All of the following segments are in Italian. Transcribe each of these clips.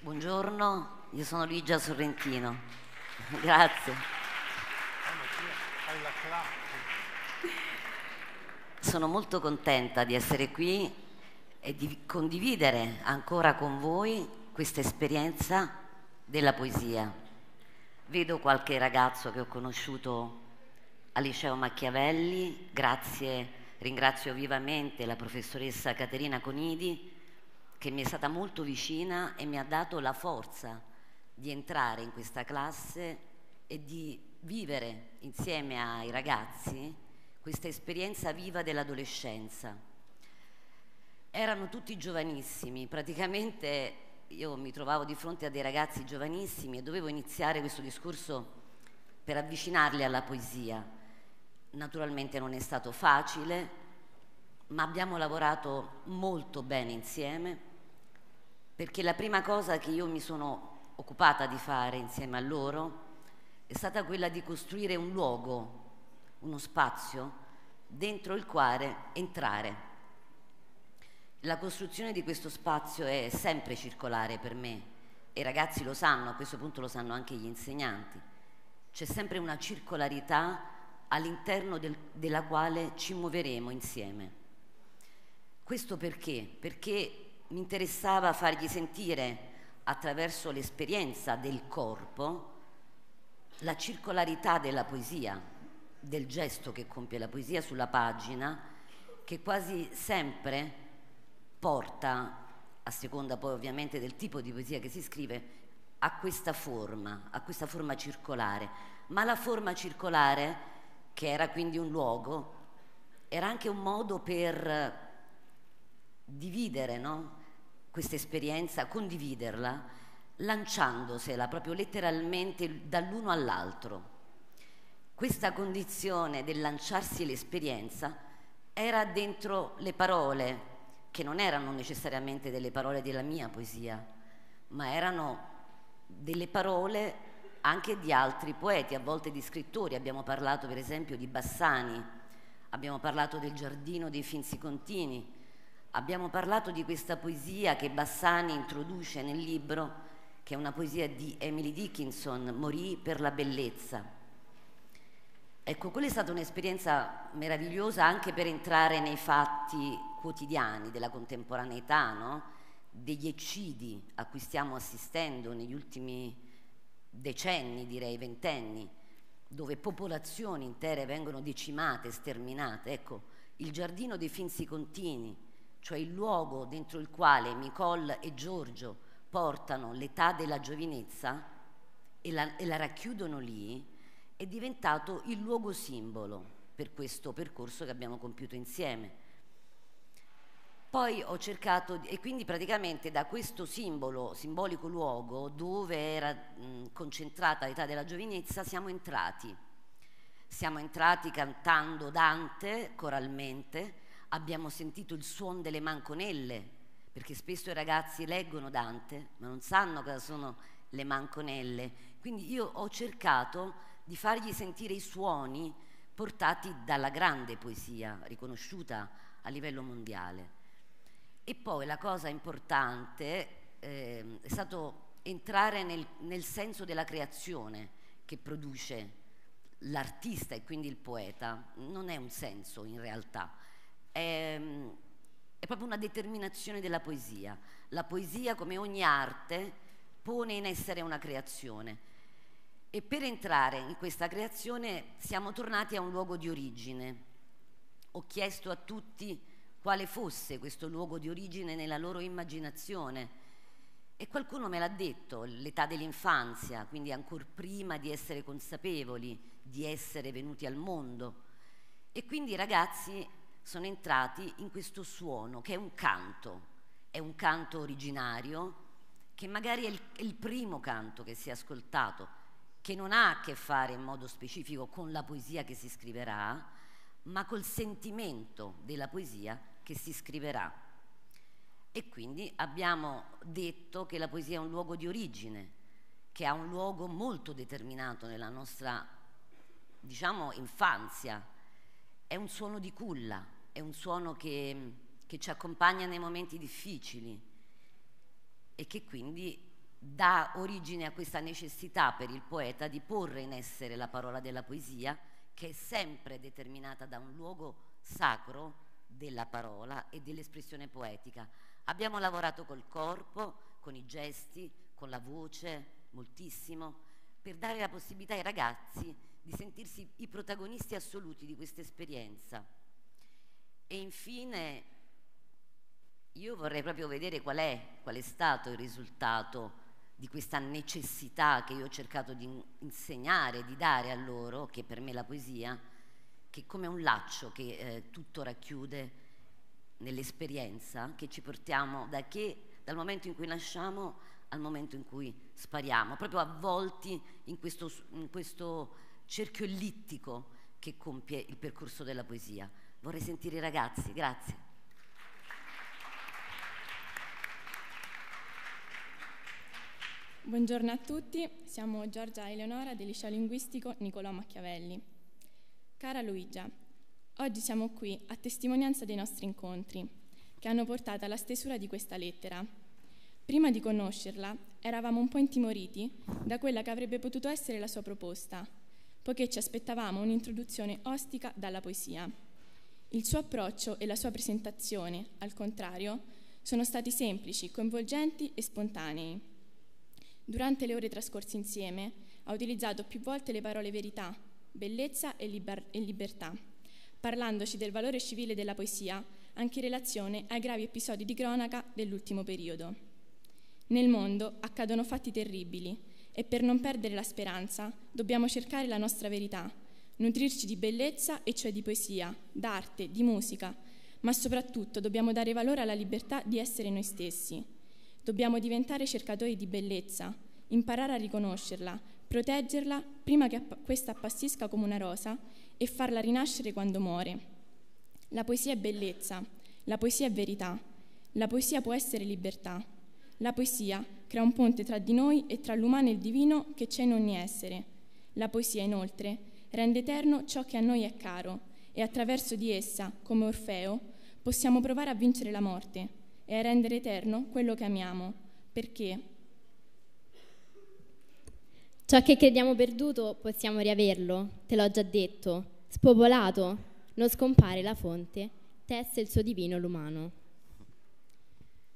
Buongiorno, io sono Luigia Sorrentino. Grazie. Sono molto contenta di essere qui e di condividere ancora con voi questa esperienza della poesia. Vedo qualche ragazzo che ho conosciuto al liceo Machiavelli, grazie, ringrazio vivamente la professoressa Caterina Conidi che mi è stata molto vicina e mi ha dato la forza di entrare in questa classe e di vivere insieme ai ragazzi questa esperienza viva dell'adolescenza. Erano tutti giovanissimi, praticamente io mi trovavo di fronte a dei ragazzi giovanissimi e dovevo iniziare questo discorso per avvicinarli alla poesia. Naturalmente non è stato facile, ma abbiamo lavorato molto bene insieme perché la prima cosa che io mi sono occupata di fare insieme a loro è stata quella di costruire un luogo, uno spazio dentro il quale entrare. La costruzione di questo spazio è sempre circolare per me e i ragazzi lo sanno, a questo punto lo sanno anche gli insegnanti. C'è sempre una circolarità all'interno del, della quale ci muoveremo insieme. Questo perché? Perché mi interessava fargli sentire attraverso l'esperienza del corpo la circolarità della poesia, del gesto che compie la poesia sulla pagina, che quasi sempre porta, a seconda poi ovviamente del tipo di poesia che si scrive, a questa forma, a questa forma circolare. Ma la forma circolare che era quindi un luogo, era anche un modo per dividere no? questa esperienza, condividerla, lanciandosela proprio letteralmente dall'uno all'altro. Questa condizione del lanciarsi l'esperienza era dentro le parole, che non erano necessariamente delle parole della mia poesia, ma erano delle parole anche di altri poeti, a volte di scrittori. Abbiamo parlato per esempio di Bassani, abbiamo parlato del giardino dei Finzi Contini, abbiamo parlato di questa poesia che Bassani introduce nel libro, che è una poesia di Emily Dickinson, Morì per la bellezza. Ecco, quella è stata un'esperienza meravigliosa anche per entrare nei fatti quotidiani della contemporaneità, no? degli eccidi a cui stiamo assistendo negli ultimi decenni, direi ventenni, dove popolazioni intere vengono decimate, sterminate. Ecco, il giardino dei Finzi Contini, cioè il luogo dentro il quale Nicole e Giorgio portano l'età della giovinezza e la, e la racchiudono lì, è diventato il luogo simbolo per questo percorso che abbiamo compiuto insieme. Poi ho cercato, e quindi praticamente da questo simbolo, simbolico luogo dove era mh, concentrata l'età della giovinezza, siamo entrati. Siamo entrati cantando Dante coralmente, abbiamo sentito il suono delle manconelle, perché spesso i ragazzi leggono Dante, ma non sanno cosa sono le manconelle. Quindi io ho cercato di fargli sentire i suoni portati dalla grande poesia, riconosciuta a livello mondiale. E poi la cosa importante eh, è stato entrare nel, nel senso della creazione che produce l'artista e quindi il poeta. Non è un senso in realtà, è, è proprio una determinazione della poesia. La poesia, come ogni arte, pone in essere una creazione. E per entrare in questa creazione siamo tornati a un luogo di origine. Ho chiesto a tutti quale fosse questo luogo di origine nella loro immaginazione. E qualcuno me l'ha detto, l'età dell'infanzia, quindi ancora prima di essere consapevoli di essere venuti al mondo. E quindi ragazzi sono entrati in questo suono, che è un canto, è un canto originario, che magari è il, è il primo canto che si è ascoltato, che non ha a che fare in modo specifico con la poesia che si scriverà, ma col sentimento della poesia che si scriverà. E quindi abbiamo detto che la poesia è un luogo di origine, che ha un luogo molto determinato nella nostra, diciamo, infanzia. È un suono di culla, è un suono che, che ci accompagna nei momenti difficili e che quindi dà origine a questa necessità per il poeta di porre in essere la parola della poesia, che è sempre determinata da un luogo sacro della parola e dell'espressione poetica. Abbiamo lavorato col corpo, con i gesti, con la voce, moltissimo, per dare la possibilità ai ragazzi di sentirsi i protagonisti assoluti di questa esperienza. E infine io vorrei proprio vedere qual è, qual è stato il risultato di questa necessità che io ho cercato di insegnare, di dare a loro, che per me è la poesia, che è come un laccio che eh, tutto racchiude nell'esperienza che ci portiamo da che, dal momento in cui nasciamo al momento in cui spariamo, proprio avvolti in questo, in questo cerchio ellittico che compie il percorso della poesia. Vorrei sentire i ragazzi, grazie. Buongiorno a tutti, siamo Giorgia Eleonora del liceo linguistico Niccolò Machiavelli. Cara Luigia, oggi siamo qui a testimonianza dei nostri incontri, che hanno portato alla stesura di questa lettera. Prima di conoscerla, eravamo un po' intimoriti da quella che avrebbe potuto essere la sua proposta, poiché ci aspettavamo un'introduzione ostica dalla poesia. Il suo approccio e la sua presentazione, al contrario, sono stati semplici, coinvolgenti e spontanei. Durante le ore trascorse insieme ha utilizzato più volte le parole verità, bellezza e, liber- e libertà, parlandoci del valore civile della poesia anche in relazione ai gravi episodi di cronaca dell'ultimo periodo. Nel mondo accadono fatti terribili e per non perdere la speranza dobbiamo cercare la nostra verità, nutrirci di bellezza e cioè di poesia, d'arte, di musica, ma soprattutto dobbiamo dare valore alla libertà di essere noi stessi Dobbiamo diventare cercatori di bellezza, imparare a riconoscerla, proteggerla prima che questa appassisca come una rosa e farla rinascere quando muore. La poesia è bellezza, la poesia è verità, la poesia può essere libertà. La poesia crea un ponte tra di noi e tra l'umano e il divino che c'è in ogni essere. La poesia, inoltre, rende eterno ciò che a noi è caro e attraverso di essa, come Orfeo, possiamo provare a vincere la morte e a rendere eterno quello che amiamo, perché? Ciò che crediamo perduto possiamo riaverlo, te l'ho già detto, spopolato, non scompare la fonte, tesse il suo divino l'umano.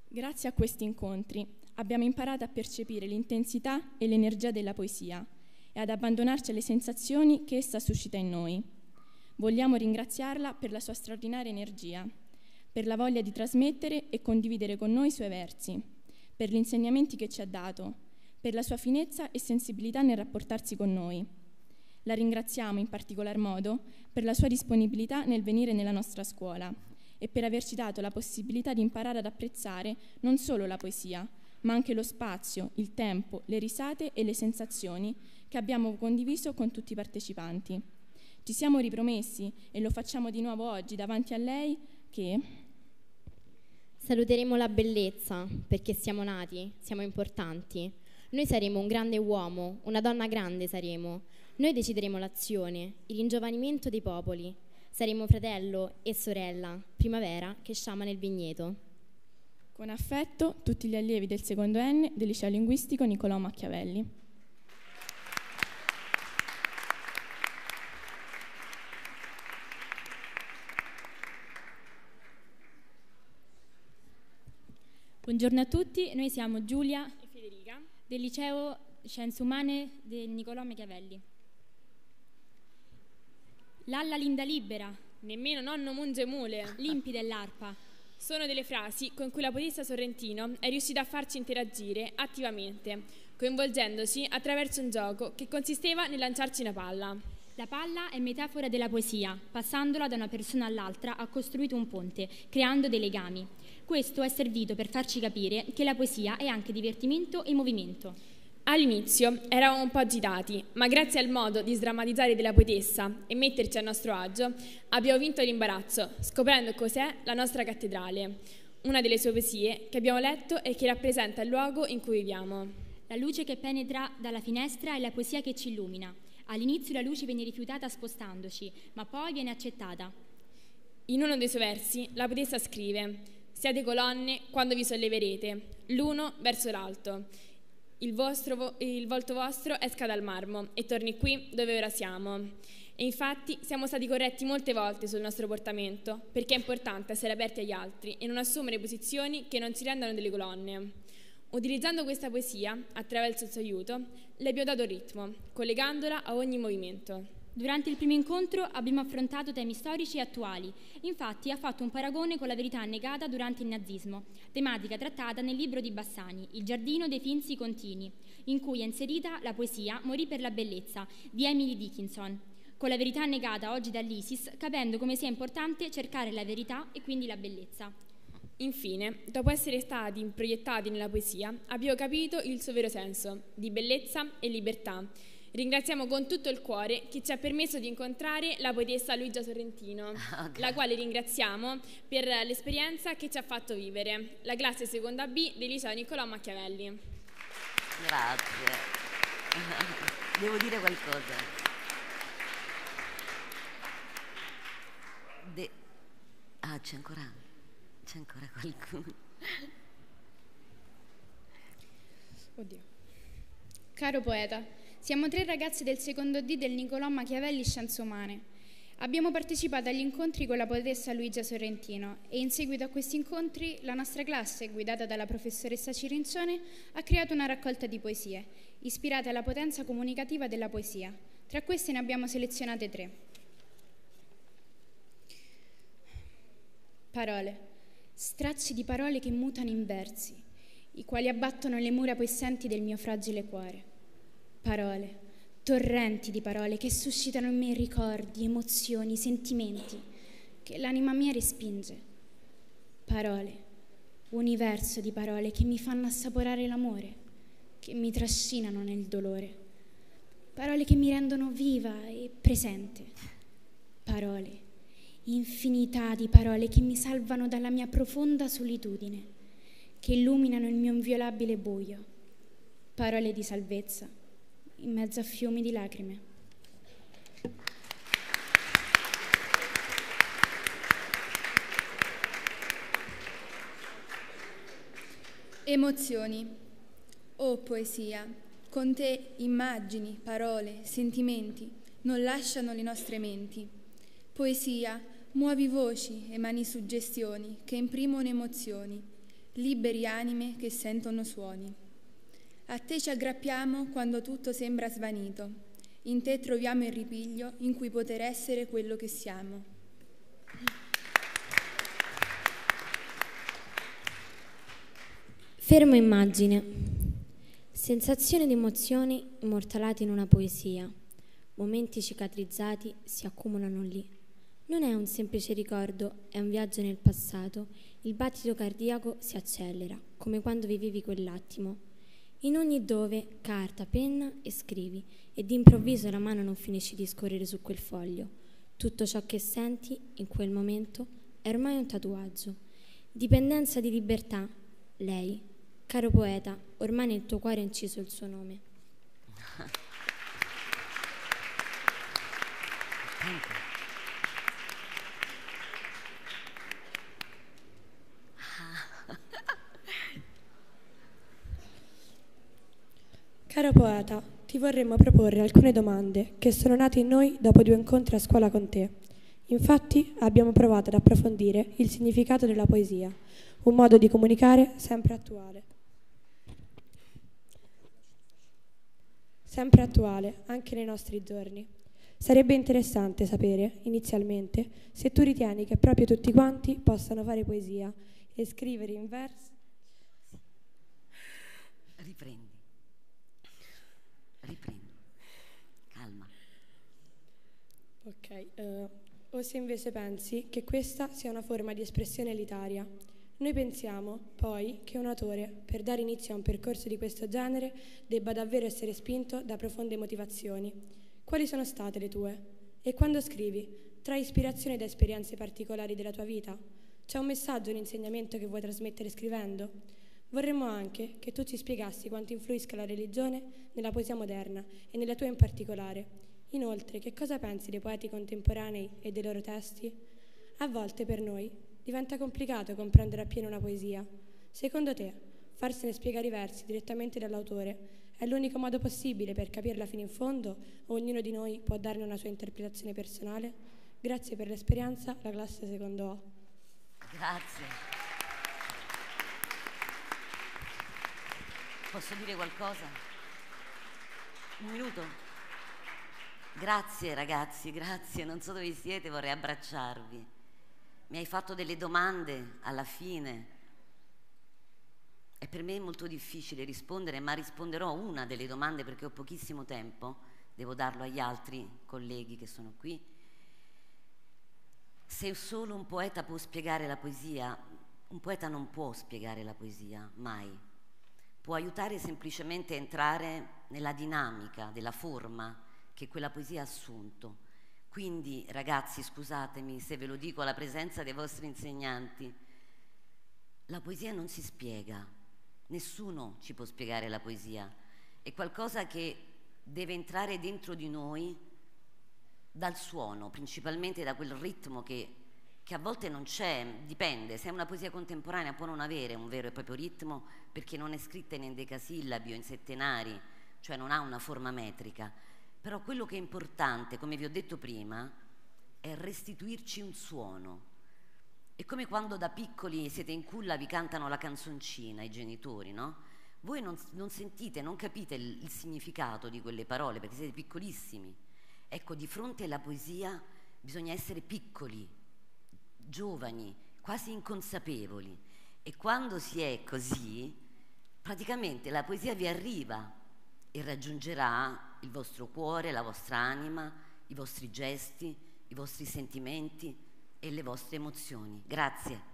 Grazie a questi incontri abbiamo imparato a percepire l'intensità e l'energia della poesia e ad abbandonarci alle sensazioni che essa suscita in noi. Vogliamo ringraziarla per la sua straordinaria energia per la voglia di trasmettere e condividere con noi i suoi versi, per gli insegnamenti che ci ha dato, per la sua finezza e sensibilità nel rapportarsi con noi. La ringraziamo in particolar modo per la sua disponibilità nel venire nella nostra scuola e per averci dato la possibilità di imparare ad apprezzare non solo la poesia, ma anche lo spazio, il tempo, le risate e le sensazioni che abbiamo condiviso con tutti i partecipanti. Ci siamo ripromessi, e lo facciamo di nuovo oggi davanti a lei, che saluteremo la bellezza perché siamo nati, siamo importanti. Noi saremo un grande uomo, una donna grande saremo. Noi decideremo l'azione, il ringiovanimento dei popoli. Saremo fratello e sorella, primavera che sciama nel vigneto. Con affetto, tutti gli allievi del secondo N del liceo linguistico Niccolò Machiavelli. Buongiorno a tutti, noi siamo Giulia e Federica del liceo Scienze Umane del Niccolò Machiavelli. L'alla linda libera, nemmeno nonno munge mule, limpida è l'arpa. Sono delle frasi con cui la poetessa Sorrentino è riuscita a farci interagire attivamente, coinvolgendoci attraverso un gioco che consisteva nel lanciarci una palla. La palla è metafora della poesia, passandola da una persona all'altra ha costruito un ponte, creando dei legami. Questo è servito per farci capire che la poesia è anche divertimento e movimento. All'inizio eravamo un po' agitati, ma grazie al modo di sdrammatizzare della poetessa e metterci a nostro agio, abbiamo vinto l'imbarazzo, scoprendo cos'è la nostra cattedrale, una delle sue poesie che abbiamo letto e che rappresenta il luogo in cui viviamo. La luce che penetra dalla finestra è la poesia che ci illumina. All'inizio la luce viene rifiutata spostandoci, ma poi viene accettata. In uno dei suoi versi la poetessa scrive siate colonne quando vi solleverete, l'uno verso l'alto. Il, vostro, il volto vostro esca dal marmo e torni qui dove ora siamo. E infatti siamo stati corretti molte volte sul nostro portamento, perché è importante essere aperti agli altri e non assumere posizioni che non ci rendano delle colonne. Utilizzando questa poesia, attraverso il suo aiuto, le abbiamo dato ritmo, collegandola a ogni movimento. Durante il primo incontro abbiamo affrontato temi storici e attuali. Infatti ha fatto un paragone con la verità negata durante il nazismo, tematica trattata nel libro di Bassani, Il giardino dei finzi contini, in cui è inserita la poesia Morì per la bellezza di Emily Dickinson, con la verità negata oggi dall'ISIS, capendo come sia importante cercare la verità e quindi la bellezza. Infine, dopo essere stati proiettati nella poesia, abbiamo capito il suo vero senso, di bellezza e libertà, Ringraziamo con tutto il cuore chi ci ha permesso di incontrare la poetessa Luigia Sorrentino, okay. la quale ringraziamo per l'esperienza che ci ha fatto vivere, la classe seconda B del liceo Niccolò Machiavelli. Grazie. Devo dire qualcosa. De... Ah, c'è ancora, c'è ancora qualcuno. Oddio. Caro poeta, siamo tre ragazze del secondo D del Niccolò Machiavelli Scienze Umane. Abbiamo partecipato agli incontri con la poetessa Luigia Sorrentino e in seguito a questi incontri la nostra classe, guidata dalla professoressa Cirincione, ha creato una raccolta di poesie, ispirate alla potenza comunicativa della poesia. Tra queste ne abbiamo selezionate tre. Parole, stracci di parole che mutano in versi, i quali abbattono le mura possenti del mio fragile cuore. Parole, torrenti di parole che suscitano in me ricordi, emozioni, sentimenti che l'anima mia respinge. Parole, universo di parole che mi fanno assaporare l'amore, che mi trascinano nel dolore. Parole che mi rendono viva e presente. Parole, infinità di parole che mi salvano dalla mia profonda solitudine, che illuminano il mio inviolabile buio. Parole di salvezza in mezzo a fiumi di lacrime. Emozioni. Oh poesia, con te immagini, parole, sentimenti non lasciano le nostre menti. Poesia, muovi voci e mani suggestioni che imprimono emozioni, liberi anime che sentono suoni. A te ci aggrappiamo quando tutto sembra svanito. In te troviamo il ripiglio in cui poter essere quello che siamo. Fermo immagine. Sensazione ed emozioni immortalate in una poesia. Momenti cicatrizzati si accumulano lì. Non è un semplice ricordo, è un viaggio nel passato. Il battito cardiaco si accelera, come quando vivevi quell'attimo in ogni dove carta, penna e scrivi, e d'improvviso la mano non finisce di scorrere su quel foglio. Tutto ciò che senti in quel momento è ormai un tatuaggio. Dipendenza di libertà. Lei, caro poeta, ormai nel tuo cuore è inciso il suo nome. Caro poeta, ti vorremmo proporre alcune domande che sono nate in noi dopo due incontri a scuola con te. Infatti abbiamo provato ad approfondire il significato della poesia, un modo di comunicare sempre attuale. Sempre attuale, anche nei nostri giorni. Sarebbe interessante sapere, inizialmente, se tu ritieni che proprio tutti quanti possano fare poesia e scrivere in versi. Riprendi Ok, uh, o se invece pensi che questa sia una forma di espressione elitaria. Noi pensiamo, poi, che un autore, per dare inizio a un percorso di questo genere, debba davvero essere spinto da profonde motivazioni. Quali sono state le tue? E quando scrivi, trai ispirazione da esperienze particolari della tua vita? C'è un messaggio, un insegnamento che vuoi trasmettere scrivendo? Vorremmo anche che tu ci spiegassi quanto influisca la religione nella poesia moderna e nella tua in particolare. Inoltre, che cosa pensi dei poeti contemporanei e dei loro testi? A volte per noi diventa complicato comprendere appieno una poesia. Secondo te, farsene spiegare i versi direttamente dall'autore è l'unico modo possibile per capirla fino in fondo o ognuno di noi può darne una sua interpretazione personale? Grazie per l'esperienza, la classe secondo O. Grazie. Posso dire qualcosa? Un minuto? Grazie ragazzi, grazie, non so dove siete, vorrei abbracciarvi. Mi hai fatto delle domande alla fine è per me molto difficile rispondere, ma risponderò una delle domande perché ho pochissimo tempo, devo darlo agli altri colleghi che sono qui. Se solo un poeta può spiegare la poesia, un poeta non può spiegare la poesia, mai. Può aiutare semplicemente a entrare nella dinamica della forma che quella poesia ha assunto. Quindi, ragazzi, scusatemi se ve lo dico alla presenza dei vostri insegnanti, la poesia non si spiega, Nessuno ci può spiegare la poesia, è qualcosa che deve entrare dentro di noi dal suono, principalmente da quel ritmo che, che, a volte non c'è, dipende, se è una poesia contemporanea può non avere un vero e proprio ritmo perché non è scritta in endecasillabi o in settenari, cioè non ha una forma metrica, però quello che è importante, come vi ho detto prima, è restituirci un suono, è come quando da piccoli siete in culla vi cantano la canzoncina i genitori, no? Voi non, non sentite, non capite il, il significato di quelle parole perché siete piccolissimi. Ecco, di fronte alla poesia bisogna essere piccoli, giovani, quasi inconsapevoli. E quando si è così, praticamente la poesia vi arriva e raggiungerà il vostro cuore, la vostra anima, i vostri gesti, i vostri sentimenti e le vostre emozioni. Grazie.